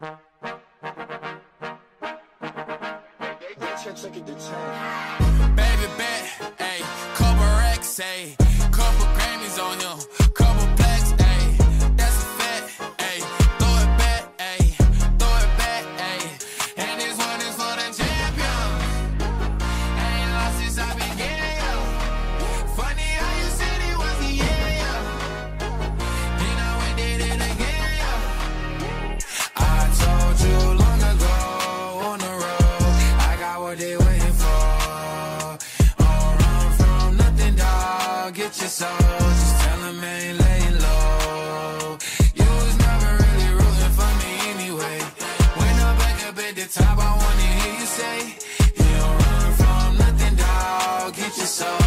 Baby bet, ayy, couple racks, ayy, couple Grammys on him. get Just I ain't laying low. You was never really rooting for me anyway. When I'm back up at the top, I wanna hear you say, don't run from nothing, dog. Get.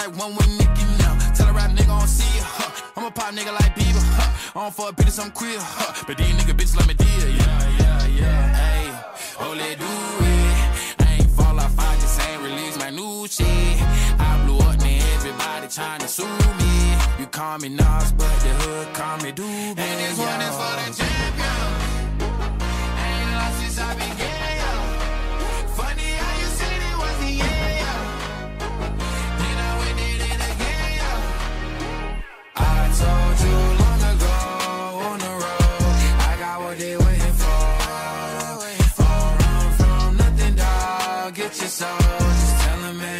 Like one with Nicki now. Tell a rap nigga I don't see ya, huh. I'm a pop nigga like Bieber, huh. I don't fuck bitches, I'm queer, huh. But these nigga bitches like me deal, yeah, yeah, yeah. Oh, let do it. I ain't fall off, I just ain't release my new shit. I blew up, now everybody trying to sue me. You call me Nas, but the hood call me Doobie. And this one is for the champion. Soul. Just tell him I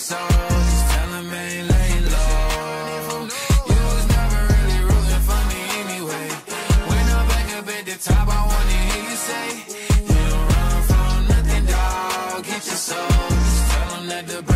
Soul. Just tell ain't low. You was never really for me anyway. When I'm back up at the top, I wanna hear you say You don't run from nothing, dog, get your soul Just tell that the